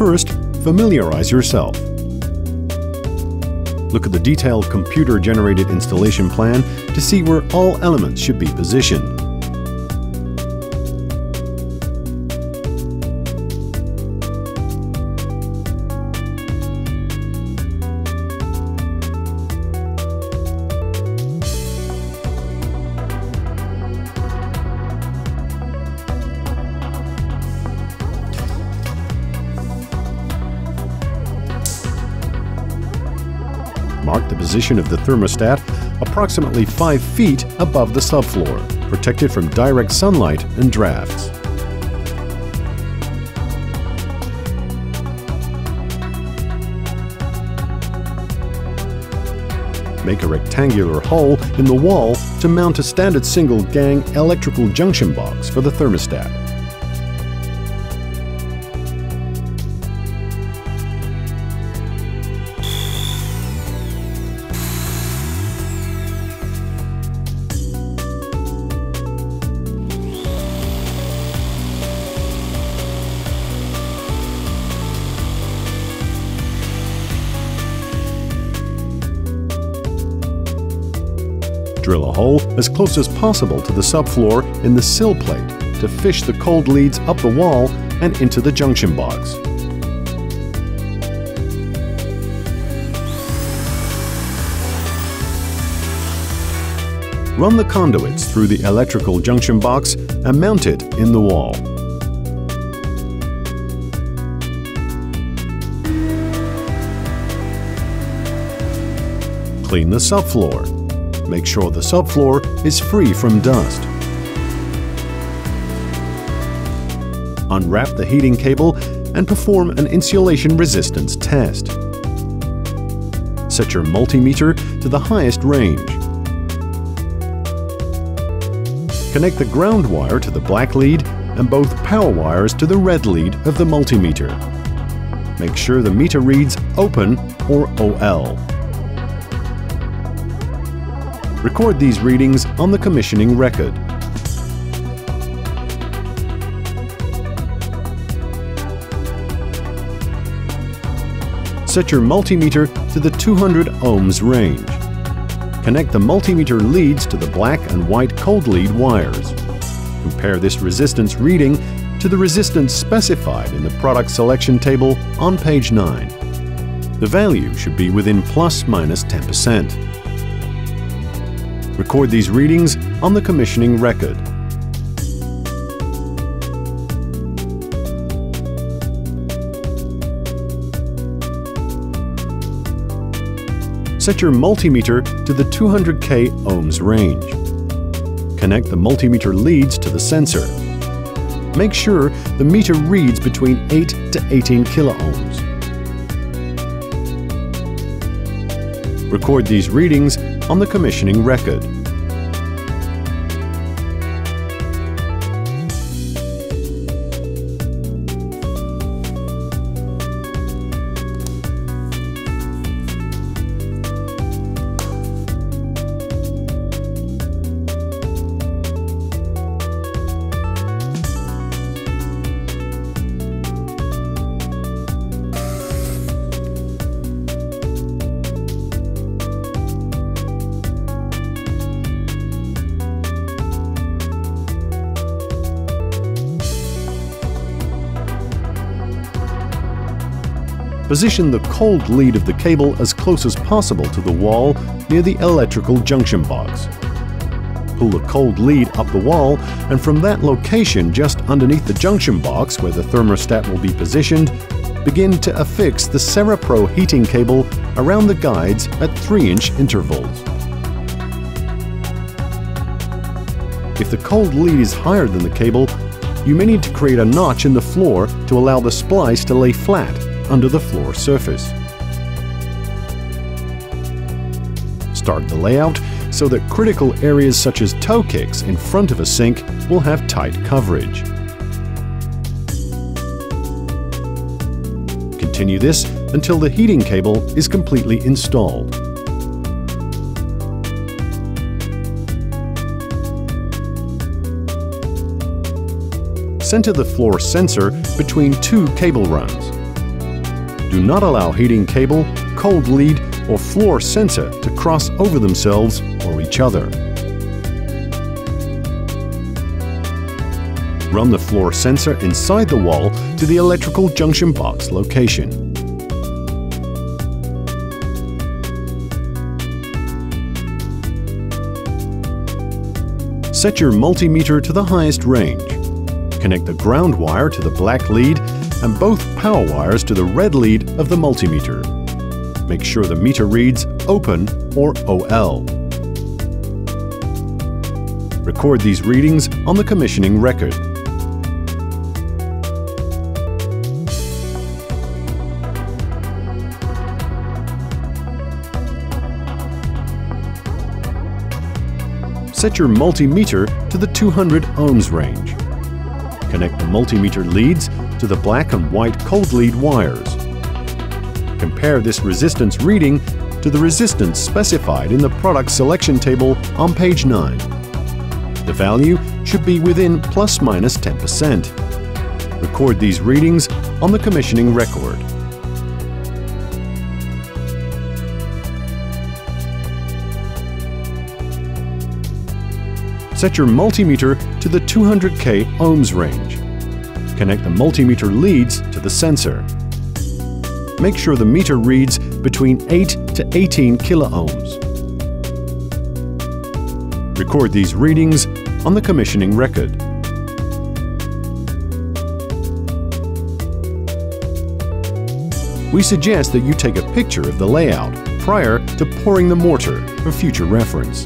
First, familiarize yourself. Look at the detailed computer-generated installation plan to see where all elements should be positioned. Position of the thermostat approximately 5 feet above the subfloor, protected from direct sunlight and drafts. Make a rectangular hole in the wall to mount a standard single gang electrical junction box for the thermostat. Drill a hole as close as possible to the subfloor in the sill plate to fish the cold leads up the wall and into the junction box. Run the conduits through the electrical junction box and mount it in the wall. Clean the subfloor. Make sure the subfloor is free from dust. Unwrap the heating cable and perform an insulation resistance test. Set your multimeter to the highest range. Connect the ground wire to the black lead and both power wires to the red lead of the multimeter. Make sure the meter reads open or OL. Record these readings on the commissioning record. Set your multimeter to the 200 ohms range. Connect the multimeter leads to the black and white cold lead wires. Compare this resistance reading to the resistance specified in the product selection table on page 9. The value should be within plus minus 10%. Record these readings on the commissioning record. Set your multimeter to the 200K ohms range. Connect the multimeter leads to the sensor. Make sure the meter reads between 8 to 18 kiloohms. Record these readings on the commissioning record. Position the cold lead of the cable as close as possible to the wall near the electrical junction box. Pull the cold lead up the wall and from that location just underneath the junction box where the thermostat will be positioned, begin to affix the CeraPro heating cable around the guides at 3-inch intervals. If the cold lead is higher than the cable, you may need to create a notch in the floor to allow the splice to lay flat under the floor surface. Start the layout so that critical areas such as toe kicks in front of a sink will have tight coverage. Continue this until the heating cable is completely installed. Center the floor sensor between two cable runs. Do not allow heating cable, cold lead, or floor sensor to cross over themselves or each other. Run the floor sensor inside the wall to the electrical junction box location. Set your multimeter to the highest range. Connect the ground wire to the black lead and both power wires to the red lead of the multimeter. Make sure the meter reads Open or OL. Record these readings on the commissioning record. Set your multimeter to the 200 ohms range. Connect the multimeter leads to the black and white cold lead wires. Compare this resistance reading to the resistance specified in the product selection table on page 9. The value should be within plus minus 10%. Record these readings on the commissioning record. Set your multimeter to the 200K ohms range. Connect the multimeter leads to the sensor. Make sure the meter reads between 8 to 18 kiloohms. Record these readings on the commissioning record. We suggest that you take a picture of the layout prior to pouring the mortar for future reference.